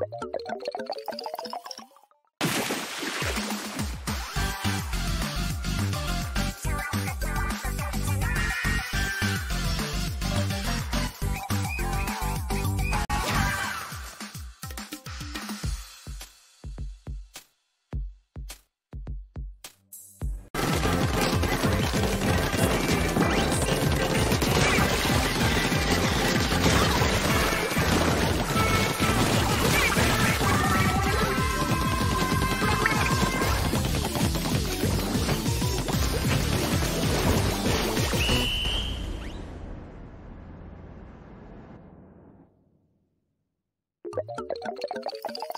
you Thank you.